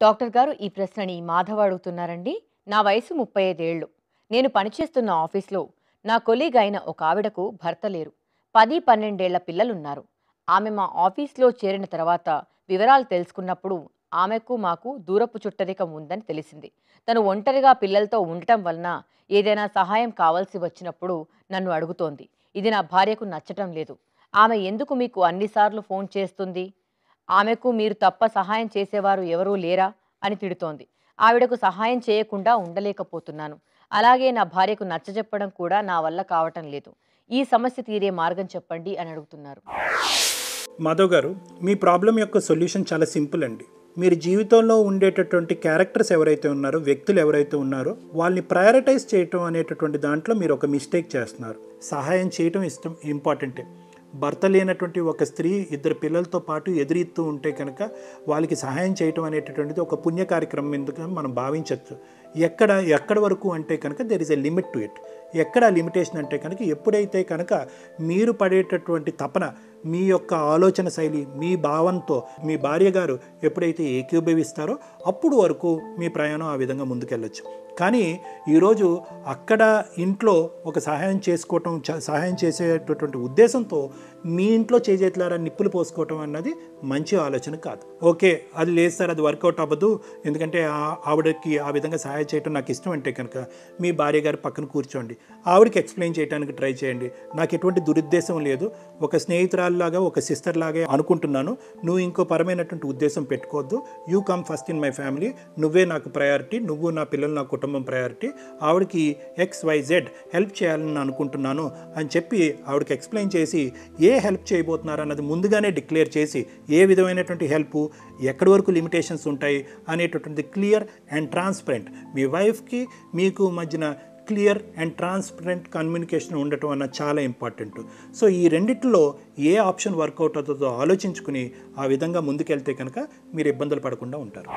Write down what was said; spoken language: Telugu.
డాక్టర్ గారు ఈ ప్రశ్నని మాధవ అడుగుతున్నారండి. నా వయసు ముప్పై ఐదేళ్ళు నేను పనిచేస్తున్న ఆఫీస్లో నా కొలీగ్ అయిన ఒక ఆవిడకు భర్త లేరు. పది పన్నెండేళ్ళ పిల్లలున్నారు. ఆమె మా ఆఫీస్లో చేరిన తర్వాత వివరాలు తెలుసుకున్నప్పుడు ఆమెకు మాకు దూరపు చుట్టరికం ఉందని తెలిసింది. తను ఒంటరిగా పిల్లలతో ఉండటం వలన ఏదైనా సహాయం కావాల్సి వచ్చినప్పుడు నన్ను అడుగుతోంది. ఇది నా భార్యకు నచ్చటం లేదు. ఆమె ఎందుకు మీకు అన్నిసార్లు ఫోన్ చేస్తుంది? ఆమెకు మీరు తప్ప సహాయం చేసేవారు ఎవరూ లేరా అని తిడుతోంది. ఆవిడకు సహాయం చేయకుండా ఉండలేకపోతున్నాను. అలాగే నా భార్యకు నచ్చజెప్పడం కూడా నా వల్ల కావటం లేదు. ఈ సమస్య తీరే మార్గం చెప్పండి అని అడుగుతున్నారు. మాధవ్ గారు మీ ప్రాబ్లం యొక్క సొల్యూషన్ చాలా సింపుల్ అండి. మీరు జీవితంలో ఉండేటటువంటి క్యారెక్టర్స్ ఎవరైతే ఉన్నారో వ్యక్తులు ఎవరైతే ఉన్నారో వాళ్ళని ప్రయారిటైజ్ చేయటం అనేటటువంటి దాంట్లో మీరు ఒక మిస్టేక్ చేస్తున్నారు. సహాయం చేయటం ఇష్టం ఇంపార్టెంటే. భర్త లేనటువంటి ఒక స్త్రీ ఇద్దరు పిల్లలతో పాటు ఎదురీస్తూ ఉంటే కనుక వాళ్ళకి సహాయం చేయటం అనేటటువంటిది ఒక పుణ్య కార్యక్రమం ఎందుకు మనం భావించవచ్చు. ఎక్కడ ఎక్కడ వరకు అంటే కనుక there is a limit to it ఎక్కడ లిమిటేషన్ అంటే కనుక ఎప్పుడైతే కనుక మీరు పడేటటువంటి తపన మీ యొక్క ఆలోచన శైలి మీ భావంతో మీ భార్య గారు ఎప్పుడైతే ఏకీభవిస్తారో అప్పుడు వరకు మీ ప్రయాణం ఆ విధంగా ముందుకెళ్ళొచ్చు. కానీ ఈరోజు అక్కడ ఇంట్లో ఒక సహాయం చేసుకోవటం చ- సహాయం చేసేటటువంటి ఉద్దేశంతో మీ ఇంట్లో చేజేతులారా నిప్పులు పోసుకోవటం అన్నది మంచి ఆలోచన కాదు. ఓకే అది లేదు సార్ అది వర్కౌట్ అవ్వదు. ఎందుకంటే ఆ- ఆవిడకి ఆ విధంగా సహాయం చేయటం నాకు ఇష్టం అంటే కనుక మీ భార్య గారు పక్కన కూర్చోండి. ఆవిడకి ఎక్స్ప్లెయిన్ చేయడానికి ట్రై చేయండి. నాకు ఎటువంటి దురుద్దేశం లేదు. ఒక లాగా ఒక సిస్టర్ లాగా అనుకుంటున్నాను. నువ్వు ఇంకో పరమైనటువంటి ఉద్దేశం పెట్టుకోవద్దు. You come first in my family నువ్వే నాకు ప్రయారిటీ నువ్వు నా పిల్లలు నా కుటుంబం ప్రయారిటీ ఆవిడకి ఎక్స్ వై జెడ్ హెల్ప్ చేయాలని అనుకుంటున్నాను అని చెప్పి ఆవిడకి ఎక్స్ప్లెయిన్ చేసి ఏ హెల్ప్ చేయబోతున్నారు అన్నది ముందుగానే డిక్లేర్ చేసి ఏ విధమైనటువంటి హెల్ప్ ఎక్కడి వరకు లిమిటేషన్స్ ఉంటాయి అనేటటువంటి క్లియర్ అండ్ ట్రాన్స్పరెంట్ మీ వైఫ్కి మీకు మధ్యన క్లియర్ అండ్ ట్రాన్స్పరెంట్ కమ్యూనికేషన్ ఉండటం అన్న చాలా ఇంపార్టెంట్. సో ఈ రెండిట్లో ఏ ఆప్షన్ వర్కౌట్ అవుతుందో ఆలోచించుకుని ఆ విధంగా ముందుకెళ్తే కనుక మీరు ఇబ్బందులు పడకుండా ఉంటారు.